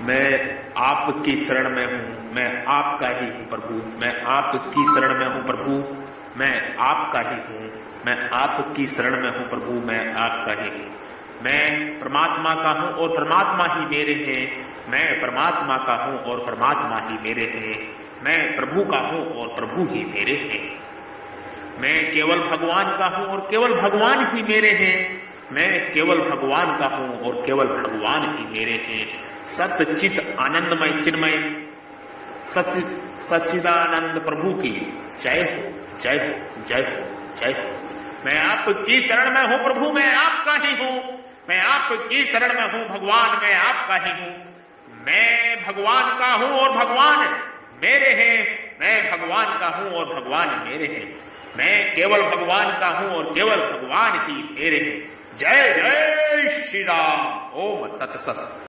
मैं आपकी शरण में हूँ, मैं आपका ही हूँ प्रभु, मैं आपकी शरण में हूँ प्रभु, मैं आपका ही हूँ, मैं आपकी शरण में हूँ प्रभु, मैं आपका ही हूँ। मैं परमात्मा का हूँ और परमात्मा ही मेरे हैं, मैं परमात्मा का हूँ और परमात्मा ही मेरे हैं, मैं प्रभु का हूँ और प्रभु ही मेरे हैं। मैं केवल भगवान का हूँ और केवल भगवान ही मेरे हैं मैं केवल भगवान का हूँ और केवल भगवान ही मेरे हैं। सत्य चित आनंदमय चिन्मय सत्य सच्चिदानंद प्रभु की जय हो जय हो जय हो जय हो। मैं आपकी शरण में हूँ प्रभु, मैं आपका ही हूँ। मैं आपकी शरण में हूँ भगवान, मैं आपका ही हूँ। मैं भगवान का हूँ और भगवान मेरे हैं। मैं भगवान का हूँ और भगवान मेरे हैं। मैं केवल भगवान का हूँ और केवल भगवान ही मेरे हैं। जय जय श्री राम। ओम तत्सत।